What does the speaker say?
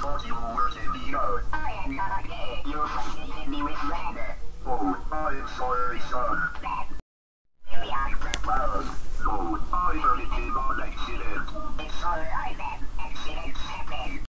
thought you were to be out. I am not gay. You frightened me with render. Oh, I am sorry, son.